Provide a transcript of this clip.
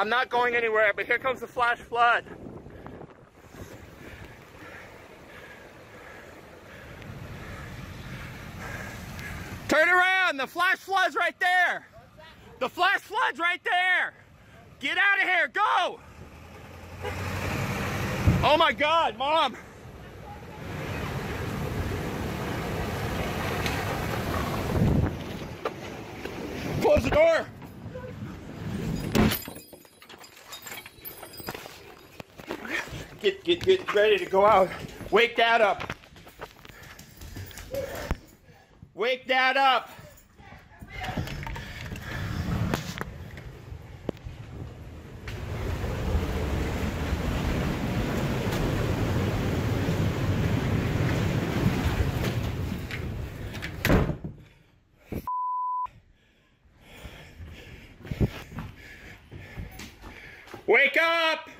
I'm not going anywhere, but here comes the flash flood. Turn around, the flash flood's right there. The flash flood's right there. Get out of here, go. Oh my God, mom. Close the door. Get, get, get ready to go out. Wake that up. Wake dad up. Wake up!